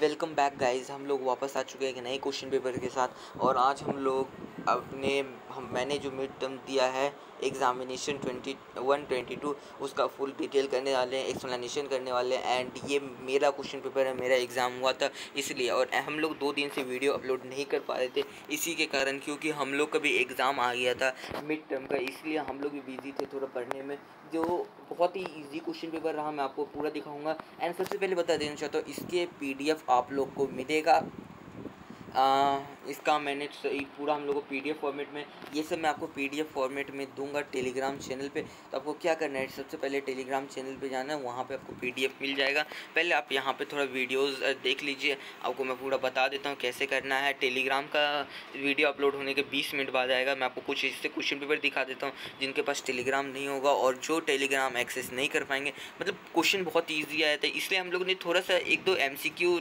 Welcome back guys, हम लोग वापस आ चुके हैं एक नए क्वेश्चन पेपर के साथ और आज हम लोग अपने, हम, मैंने जो मिड टर्म दिया है examination twenty one twenty two उसका फुल डिटेल करने वाले हैं एक्सप्लेनेशन करने वाले हैं एंड ये मेरा क्वेश्चन पेपर है, मेरा एग्ज़ाम हुआ था, इसलिए। और हम लोग दो दिन से वीडियो अपलोड नहीं कर पा रहे थे, इसी के कारण क्योंकि हम लोग का भी एग्ज़ाम आ गया था मिड टर्म का, इसलिए हम लोग भी बिज़ी थे थोड़ा पढ़ने में। जो बहुत ही इजी क्वेश्चन पेपर रहा, मैं आपको पूरा दिखाऊँगा। एंड सबसे पहले बता देना चाहता हूँ, इसके पीडीएफ आप लोग को मिलेगा। आ, इसका मैंने पूरा हम लोग को पीडीएफ फॉर्मेट में ये सब मैं आपको पीडीएफ फॉर्मेट में दूँगा टेलीग्राम चैनल पे। तो आपको क्या करना है सबसे पहले टेलीग्राम चैनल पे जाना है वहाँ पे आपको पीडीएफ मिल जाएगा। पहले आप यहाँ पे थोड़ा वीडियोस देख लीजिए। आपको मैं पूरा बता देता हूँ कैसे करना है। टेलीग्राम का वीडियो अपलोड होने के बीस मिनट बाद आएगा। मैं आपको कुछ इससे क्वेश्चन पेपर दिखा देता हूँ जिनके पास टेलीग्राम नहीं होगा और जो टेलीग्राम एक्सेस नहीं कर पाएँगे। मतलब क्वेश्चन बहुत ईजी आया था इसलिए हम लोग ने थोड़ा सा एक दो एम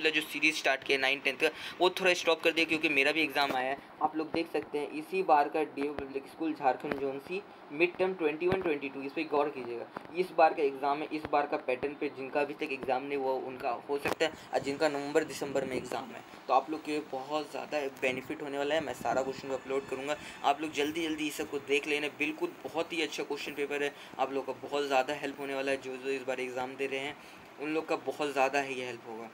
जो सीरीज़ स्टार्ट किया नाइन टेंथ का वो थोड़ा स्टॉप कर दिया क्योंकि मेरा भी एग्ज़ाम आया है। आप लोग देख सकते हैं, इसी बार का D public school Jharkhand zone C mid term twenty one twenty two इस पर गौर कीजिएगा। इस बार का एग्ज़ाम है, इस बार का पैटर्न पे जिनका अभी तक एग्ज़ाम नहीं हुआ, उनका हो सकता है, और जिनका नवंबर, दिसंबर में एग्ज़ाम है। तो आप लोग के बहुत ज़्यादा बेनिफिट होने वाला है। मैं सारा क्वेश्चन अपलोड करूँगा। आप लोग जल्दी जल्दी इस सबको देख लेना। बिल्कुल बहुत ही अच्छा क्वेश्चन पेपर है। आप लोग का बहुत ज़्यादा हेल्प होने वाला है जो जो इस बार एग्ज़ाम दे रहे हैं, उन लोग का बहुत ज़्यादा ही हेल्प होगा।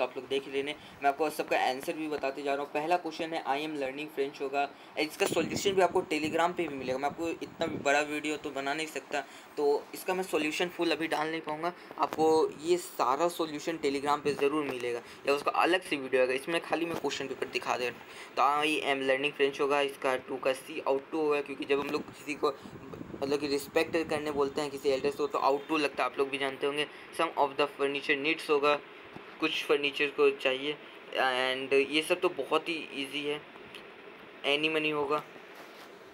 तो आप लोग देख लेने। मैं आपको सबका आंसर भी बताते जा रहा हूँ। पहला क्वेश्चन है आई एम लर्निंग फ्रेंच होगा। इसका सॉल्यूशन भी आपको टेलीग्राम पे भी मिलेगा। मैं आपको इतना बड़ा वीडियो तो बना नहीं सकता तो इसका मैं सॉल्यूशन फुल अभी डाल नहीं पाऊँगा। आपको ये सारा सोल्यूशन टेलीग्राम पर ज़रूर मिलेगा। या उसका अलग से वीडियो आएगा। इसमें खाली मैं क्वेश्चन पेपर दिखा दे तो आई एम लर्निंग फ्रेंच होगा। इसका टू का सी आउट टू होगा। क्योंकि जब हम लोग किसी को मतलब कि रिस्पेक्ट करने बोलते हैं, किसी एल्डर्स को तो आउट टू लगता है। आप लोग भी जानते होंगे। Some of the furniture needs होगा। कुछ फर्नीचर को चाहिए। एंड ये सब तो बहुत ही इजी है। एनी मनी होगा।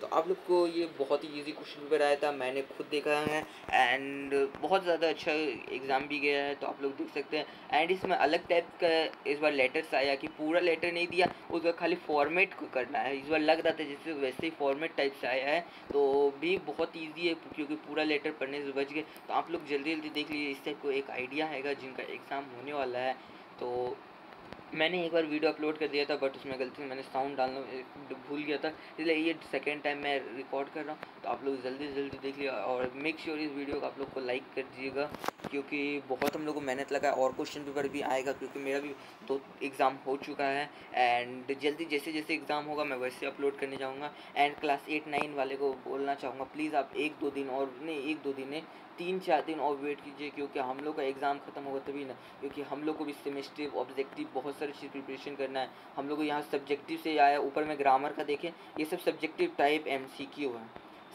तो आप लोग को ये बहुत ही इजी क्वेश्चन पेपर आया था, मैंने खुद देखा है एंड बहुत ज़्यादा अच्छा एग्ज़ाम भी गया है तो आप लोग देख सकते हैं एंड इसमें अलग टाइप का इस बार लेटर्स आया कि पूरा लेटर नहीं दिया उसका खाली फॉर्मेट करना है। इस बार लग रहा था जैसे वैसे ही फॉर्मेट टाइप से आया है तो भी बहुत ईजी है क्योंकि पूरा लेटर पढ़ने से बच गए। तो आप लोग जल्दी जल्दी देख लीजिए, इस टाइप को एक आइडिया है जिनका एग्ज़ाम होने वाला है। तो मैंने एक बार वीडियो अपलोड कर दिया था बट उसमें गलती से मैंने साउंड डालना भूल गया था। इसलिए ये सेकेंड टाइम मैं रिकॉर्ड कर रहा हूँ। तो आप लोग जल्दी से जल्दी देख लिया और मेक श्योर इस वीडियो को आप लोग को लाइक कर दीजिएगा क्योंकि बहुत हम लोग को मेहनत लगा और क्वेश्चन पेपर भी आएगा, क्योंकि मेरा भी दो एग्ज़ाम हो चुका है। एंड जल्दी, जैसे जैसे एग्ज़ाम होगा, मैं वैसे अपलोड करने जाऊँगा। एंड क्लास एट नाइन वाले को बोलना चाहूँगा प्लीज़ आप एक दो दिन और, नहीं, एक दो दिन नहीं, तीन, चार दिन और वेट कीजिए, क्योंकि हम लोग का एग्ज़ाम ख़त्म होगा तभी ना, क्योंकि हम लोग को भी सेमेस्टिव ऑब्जेक्टिव बहुत सारी चीज़ प्रिपरेशन करना है। हम लोग को यहाँ सब्जेक्टिव से आया, ऊपर में ग्रामर का देखें, ये सब subjective type M C Q है।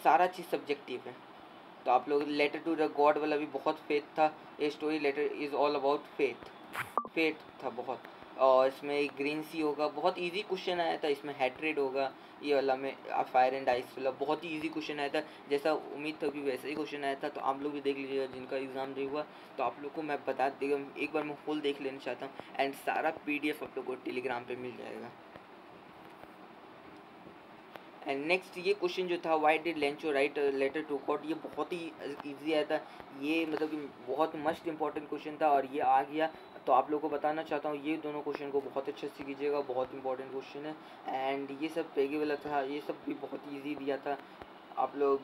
सारा चीज़ सब्जेक्टिव है। तो आप लोग लेटर टू द गॉड वाला भी बहुत फेथ था। ये story letter is all about faith faith था बहुत। और इसमें एक ग्रीन सी होगा, बहुत इजी क्वेश्चन आया था, इसमें हेट्रेड होगा, ये वाला में फायर एंड आइस वाला, बहुत ही इजी क्वेश्चन आया था, जैसा उम्मीद था कि वैसा ही क्वेश्चन आया था तो आप लोग भी देख लीजिएगा, जिनका एग्ज़ाम नहीं हुआ तो आप लोग को मैं बता देगा, एक बार मैं फुल देख लेना चाहता हूँ एंड सारा पीडीएफ आप लोग को टेलीग्राम पर मिल जाएगा। एंड नेक्स्ट ये क्वेश्चन जो था why did Lencho write letter to God ये बहुत ही ईजी आया था, ये मतलब कि बहुत मस्ट इंपॉर्टेंट क्वेश्चन था, और ये आ गया तो आप लोगों को बताना चाहता हूँ, ये दोनों क्वेश्चन को बहुत अच्छे से कीजिएगा, बहुत इंपॉर्टेंट क्वेश्चन है। एंड ये सब पेगे वाला था, ये सब भी बहुत ईजी दिया था। आप लोग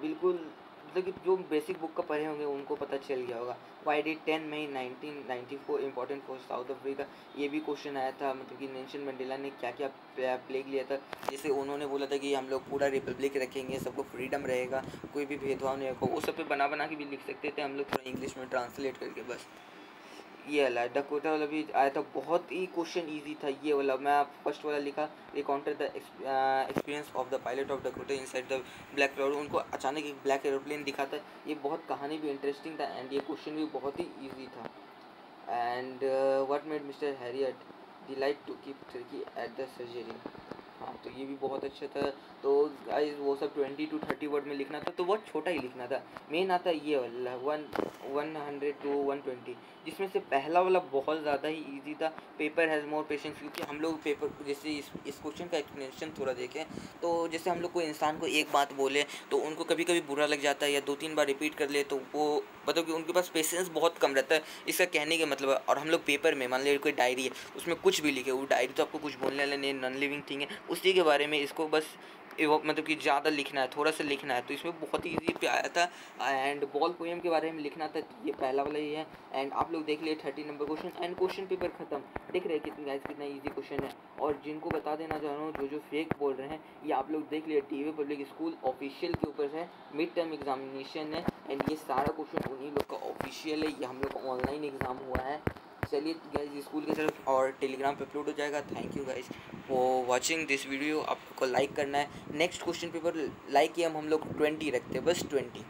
बिल्कुल मतलब कि जो बेसिक बुक का पढ़े होंगे, उनको पता चल गया होगा। Why the ten May nineteen ninety four important for South Africa ये भी क्वेश्चन आया था मतलब कि नेशन मंडेला ने क्या क्या प्लेग लिया था। जैसे उन्होंने बोला था कि हम लोग पूरा रिपब्लिक रखेंगे, सबको फ्रीडम रहेगा, कोई भी भेदभाव नहीं होगा। वो सब पे बना बना के भी लिख सकते थे, हम लोग थोड़ा इंग्लिश में ट्रांसलेट करके बस। ये वाला डकोटा वाला भी आया था, बहुत ही क्वेश्चन इजी था ये वाला। मैं फ़र्स्ट वाला लिखा recount the experience of the pilot of Dakota inside the black cloud उनको अचानक एक ब्लैक एरोप्लेन दिखा था ये बहुत कहानी भी इंटरेस्टिंग था एंड ये क्वेश्चन भी बहुत ही ईजी था। And what made Mr Herriot the light to keep Tricki at the surgery हाँ तो ये भी बहुत अच्छा था। तो गाइस वो सब ट्वेंटी टू थर्टी वर्ड में लिखना था तो बहुत छोटा ही लिखना था। मेन आता ये वाला one one hundred two one twenty जिसमें से पहला वाला बहुत ज़्यादा ही ईजी था। पेपर हैज़ मोर पेशेंस क्योंकि हम लोग पेपर जैसे इस इस क्वेश्चन का एक्सप्लेनेशन थोड़ा देखें तो जैसे हम लोग कोई इंसान को एक बात बोले तो उनको कभी कभी बुरा लग जाता है या दो तीन बार रिपीट कर ले तो वो मतलब कि उनके पास पेशेंस बहुत कम रहता है। इसका कहने का मतलब और हम लोग पेपर में, मान लीजिए कोई डायरी है, उसमें कुछ भी लिखे, वो डायरी तो आपको कुछ बोलने वाले नहीं नॉन लिविंग थिंग है उसी के बारे में इसको बस मतलब कि ज़्यादा लिखना है, थोड़ा सा लिखना है। तो इसमें बहुत ही ईजी पे आया था। एंड बॉल पोएम के बारे में लिखना था तो ये पहला वाला ही है। एंड आप लोग देख लिए thirty number question and question paper खत्म। देख रहे हैं कितनी गाइस कितना ईजी क्वेश्चन है। और जिनको बता देना चाह रहा हूँ, जो जो फेक बोल रहे हैं, ये आप लोग देख लिए। टी पब्लिक स्कूल ऑफिशियल के ऊपर है मिड टर्म एग्जामिनेशन है। एंड ये सारा क्वेश्चन उन्हीं लोग का ऑफिशियल है। ये हम लोग का ऑनलाइन एग्ज़ाम हुआ है। चलिए गाइज़ स्कूल की तरफ़ और टेलीग्राम पे अपलोड हो जाएगा। Thank you guys for watching this video आपको लाइक करना है। नेक्स्ट क्वेश्चन पेपर लाइक ही हम हम लोग ट्वेंटी रखते हैं। बस ट्वेंटी